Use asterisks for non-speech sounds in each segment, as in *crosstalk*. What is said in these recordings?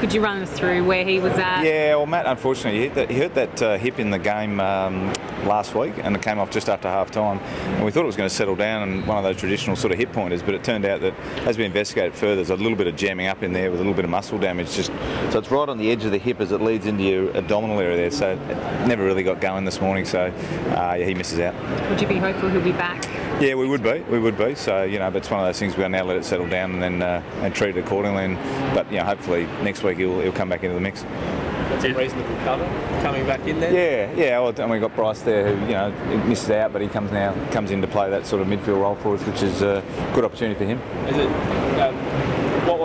Could you run us through where he was at? Yeah, well, Matt, unfortunately, he hit that, he hurt that uh, hip in the game um, last week and it came off just after half time. And we thought it was going to settle down and one of those traditional sort of hip pointers, but it turned out that as we investigated further, there's a little bit of jamming up in there with a little bit of muscle damage. Just So it's right on the edge of the hip as it leads into your abdominal area there. So it never really got going this morning, so uh, yeah, he misses out. Would you be hopeful he'll be back? Yeah, we would be. We would be. So you know, but it's one of those things we're going now let it settle down and then uh, and treat it accordingly. And, but you know, hopefully next week he'll, he'll come back into the mix. That's a reasonable cover coming back in there. Yeah, yeah. Well, and we've got Bryce there who you know misses out, but he comes now comes in to play that sort of midfield role for us, which is a good opportunity for him. Is it?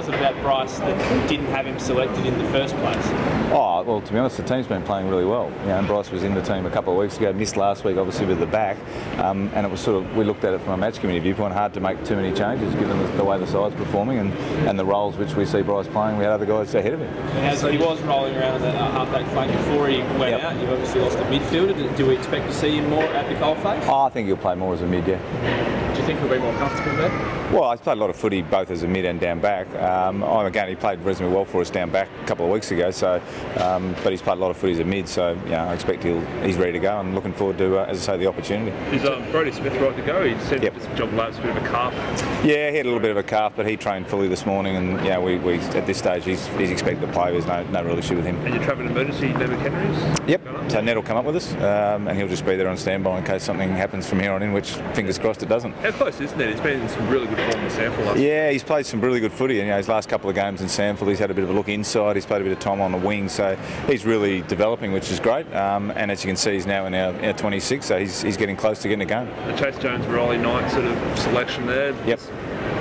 What was it about Bryce that didn't have him selected in the first place? Oh, well, to be honest, the team's been playing really well. You know, and Bryce was in the team a couple of weeks ago, missed last week, obviously, with the back. Um, and it was sort of, we looked at it from a match committee viewpoint, hard to make too many changes given the, the way the side's performing and, and the roles which we see Bryce playing. We had other guys ahead of him. And as he was rolling around in the uh, halfback flank before he went Yep. out, you've obviously lost a midfielder. Do- Do we expect to see him more at the coalface? Oh, I think he'll play more as a mid, yeah. Do you think he'll be more comfortable there? Well, I played a lot of footy both as a mid and down back. Um, oh, again, he played reasonably well for us down back a couple of weeks ago. So, um, but he's played a lot of footy as a mid. So, yeah, I expect he'll, he's ready to go. I'm looking forward to, uh, as I say, the opportunity. Is um, Brodie Smith right to go? He said Yep. John Blatt's a bit of a calf. Yeah, he had a little bit of a calf, but he trained fully this morning, and yeah, we, we at this stage he's, he's expected to play. There's no no real issue with him. And you're travelling emergency, Ned McHenry's? Yep. So Ned will come up with us, um, and he'll just be there on standby in case something happens from here on in, which fingers crossed it doesn't. How close is Ned? He's been in some really good form in the SANFL last Yeah, he's played some really good footy. And, you know, his last couple of games in SANFL, he's had a bit of a look inside. He's played a bit of time on the wing, so he's really developing, which is great. Um, and as you can see, he's now in our, our 26, so he's, he's getting close to getting a game. The Chayce Jones Riley Knight sort of selection there. Yep.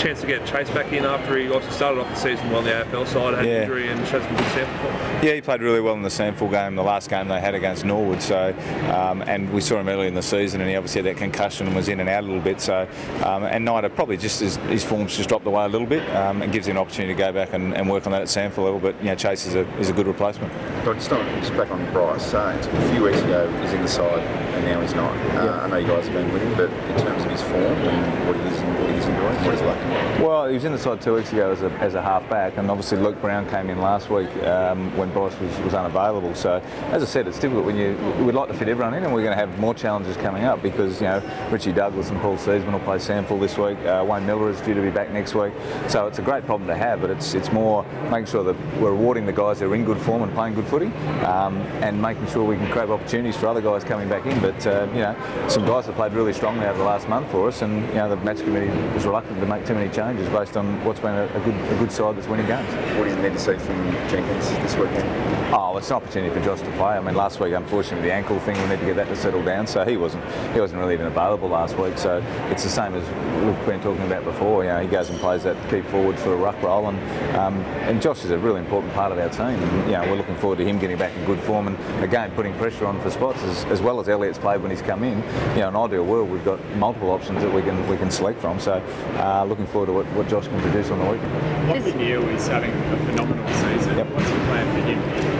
Chance to get Chayce back in after he obviously started off the season well on the AFL side, had Yeah. injury and showed some good SANFL. Yeah, he played really well in the SANFL game, the last game they had against Norwood. So, um, and we saw him early in the season, and he obviously had that concussion and was in and out a little bit. So, um, and Knight probably just his, his form's just dropped away a little bit, um, and gives him an opportunity to go back and, and work on that at SANFL level. But you know, Chayce is a is a good replacement. But just, on, just back on Bryce, uh, a few weeks ago he's in the side and now he's not. Uh, I know you guys have been winning, but in terms of his form and what he is, what he is enjoying, what like? Well, he was in the side two weeks ago as a, as a half back, and obviously Luke Brown came in last week um, when Bryce was, was unavailable. So, as I said, it's difficult when you we'd like to fit everyone in, and we're going to have more challenges coming up because you know Richie Douglas and Paul Seedsman will play SANFL this week. Uh, Wayne Milera is due to be back next week. So it's a great problem to have, but it's it's more making sure that we're rewarding the guys who are in good form and playing good footy, um, and making sure we can create opportunities for other guys coming back in. But uh, you know, some guys have played really strongly over the last month for us, and you know the match committee was reluctant to make too many changes based on what's been a, a good a good side that's winning games. What do you need to see from Jenkins this weekend? Oh, it's an opportunity for Josh to play. I mean, last week, unfortunately, the ankle thing, we need to get that to settle down. So he wasn't, he wasn't really even available last week. So it's the same as we've been talking about before. You know, he goes and plays that key forward for a ruck role, and um, and Josh is a really important part of our team. And you know, we're looking forward to him getting back in good form, and again putting pressure on for spots as, as well as Elliot's played when he's come in. You know, in an ideal world, we've got multiple options that we can we can select from. So uh, looking forward to what, what Josh can produce on the week. Lachlan Neale is having a phenomenal season. Yep. What's the plan for him?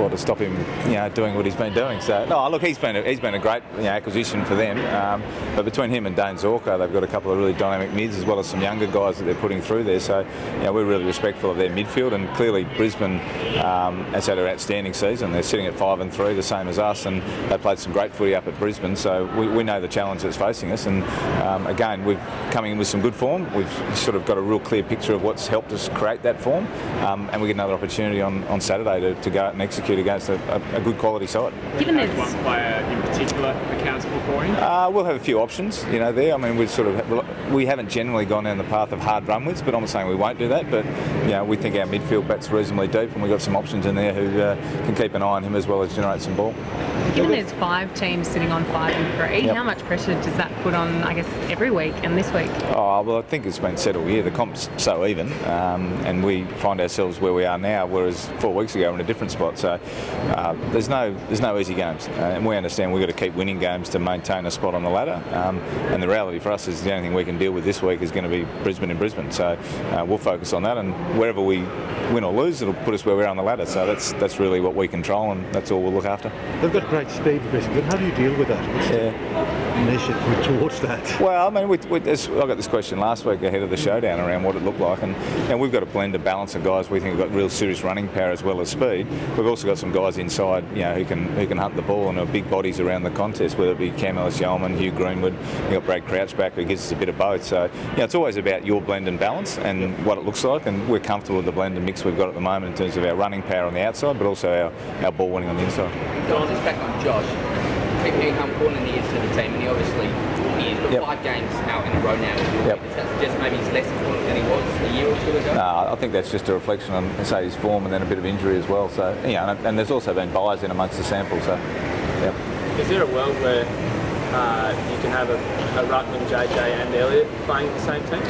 well to stop him, you know, doing what he's been doing. So no, look, he's been a, he's been a great you know, acquisition for them. Um, but between him and Dayne Zorko, they've got a couple of really dynamic mids as well as some younger guys that they're putting through there. So you know, we're really respectful of their midfield, and clearly Brisbane um, has had an outstanding season. They're sitting at five and three, the same as us, and they played some great footy up at Brisbane. So we, we know the challenge that's facing us, and um, again, we're coming in with some good form. We've sort of got a real clear picture of what's helped us create that form, um, and we get another opportunity on, on Saturday to, to go out and execute against a, a, a good quality side. Given there's one player in particular accountable for him? Uh, we'll have a few options, you know. There, I mean, we sort of we haven't generally gone down the path of hard run widths, but I'm not saying we won't do that. But you know, we think our midfield bat's reasonably deep, and we've got some options in there who uh, can keep an eye on him as well as generate some ball. given there's five teams sitting on five and three, Yep. how much pressure does that put on, I guess, every week and this week? Oh well, I think it's been said all year. The comp's so even, um, and we find ourselves where we are now, whereas four weeks ago we're in a different spot. So uh, there's no there's no easy games, uh, and we understand we've got to keep winning games to maintain a spot on the ladder. Um, and the reality for us is the only thing we can deal with this week is going to be Brisbane and Brisbane. So uh, we'll focus on that, and wherever we win or lose, it'll put us where we are on the ladder. So that's that's really what we control, and that's all we'll look after. They've got great speed, Brisbane. How do you deal with that? Yeah. Initiative *laughs* towards that? Well, I mean, we, we, this, I got this question last week ahead of the showdown around what it looked like, and, and we've got a blend of balance of guys we think have got real serious running power as well as speed. We've also got some guys inside, you know, who can who can hunt the ball and are big bodies around the contest, whether it be Cam Ellis-Yolmen, Hugh Greenwood, you got Brad Crouch back who gives us a bit of both. So, you know, it's always about your blend and balance and what it looks like, and we're comfortable with the blend and mix we've got at the moment in terms of our running power on the outside, but also our, our ball winning on the inside. Don, just back on Josh. Keeping how important he is to the team, and he obviously he has Yep. five games out in a row now. with Yep. Does that suggest maybe he's less important than he was a year or two ago? No, I think that's just a reflection on, say, his form and then a bit of injury as well. So, yeah, and, and there's also been buys in amongst the SANFL. So, yeah. Is there a world where uh, you can have a, a Ruckman, JJ, and Elliott playing in the same team?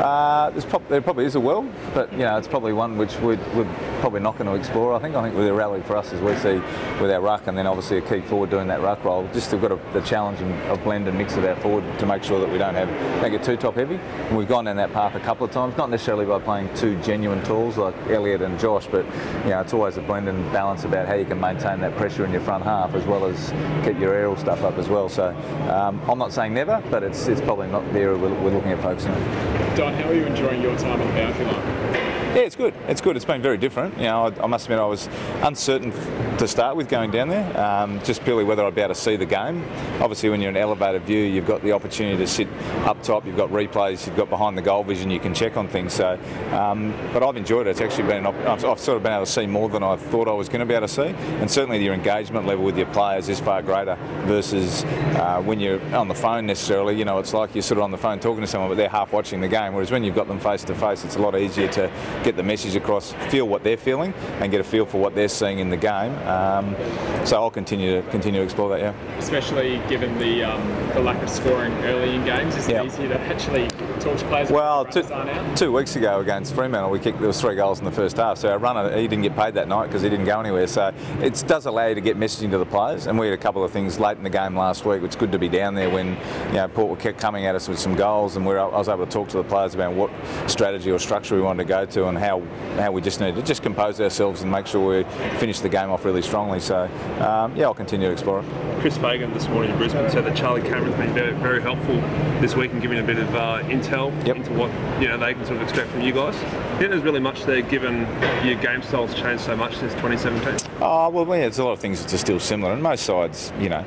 Uh, there probably is a well, but you know it's probably one which we're, we're probably not going to explore. I think I think with the rally for us as we see with our ruck, and then obviously a key forward doing that ruck role. Just we've got a, the challenge of blend and mix of our forward to make sure that we don't have don't get too top heavy. And we've gone down that path a couple of times, not necessarily by playing two genuine tools like Elliot and Josh, but you know it's always a blend and balance about how you can maintain that pressure in your front half as well as keep your aerial stuff up as well. So um, I'm not saying never, but it's it's probably not the area we're, we're looking at focusing on. Don, how are you enjoying your time the boundary line? Yeah, it's good. It's good. It's been very different. You know, I, I must admit I was uncertain to start with going down there, um, just purely whether I'd be able to see the game. Obviously, when you're in elevated view, you've got the opportunity to sit up top. You've got replays. You've got behind the goal vision. You can check on things. So, um, but I've enjoyed it. It's actually been. An I've, I've sort of been able to see more than I thought I was going to be able to see, and certainly your engagement level with your players is far greater versus uh, when you're on the phone necessarily. You know, it's like you're sort of on the phone talking to someone, but they're half watching the game. Whereas when you've got them face to face, it's a lot easier to get the message across, feel what they're feeling, and get a feel for what they're seeing in the game. Um, so I'll continue to continue to explore that. Yeah. Especially given the um, the lack of scoring early in games, is Yeah. it easier to actually talk to players? Well, two, the runners aren't out? two weeks ago against Fremantle, we kicked. There was three goals in the first half. So our runner, he didn't get paid that night because he didn't go anywhere. So it does allow you to get messaging to the players. And we had a couple of things late in the game last week. It's good to be down there when you know Port were kept coming at us with some goals, and we're, I was able to talk to the players about what strategy or structure we wanted to go to, and how how we just need to just compose ourselves and make sure we finish the game off really strongly. So um, yeah, I'll continue to explore it. Chris Fagan this morning in Brisbane said that Charlie Cameron's been very, very helpful this week in giving a bit of uh, intel Yep. into what you know they can sort of expect from you guys. You think there's really much there given your game styles changed so much since 2017? Oh, well, yeah, there's a lot of things that are still similar. And most sides, you know,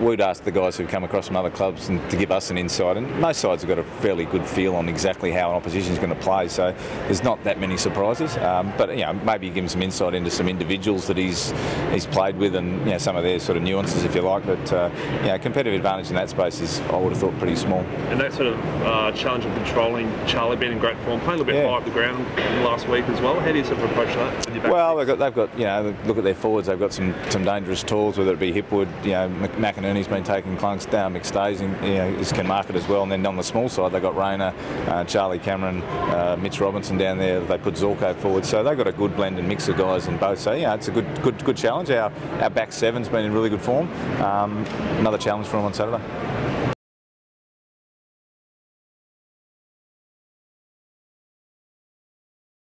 we'd ask the guys who've come across from other clubs and to give us an insight. And most sides have got a fairly good feel on exactly how an opposition is going to play. So there's not that many surprises. Um, but, you know, maybe give him some insight into some individuals that he's he's played with and, you know, some of their sort of nuances, if you like. But, uh, you know, competitive advantage in that space is, I would have thought, pretty small. And that sort of uh, challenge of controlling Charlie being in great form, playing a little bit Yeah. high up the ground last week as well. How do you sort of approach that? with your back Well, they've got, they've got, you know, look at their forwards. They've got some, some dangerous tools, whether it be Hipwood, you know, Mc- McInerney's been taking clunks down, McStay's, in, you know, is can mark it as well. And then on the small side, they've got Rayner, uh, Charlie Cameron, uh, Mitch Robinson down there. They put Zorko forward, so they've got a good blend and mix of guys in both. So yeah, it's a good, good, good challenge. Our, our back seven's been in really good form. Um, another challenge for them on Saturday.